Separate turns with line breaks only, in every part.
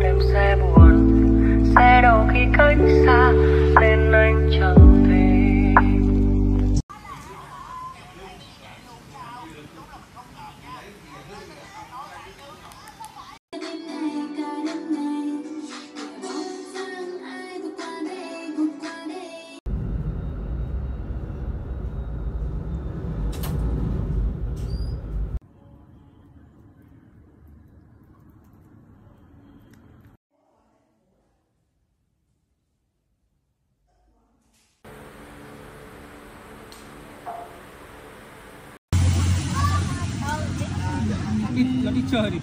đêm sẽ buồn
đi chơi thì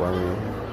关
了。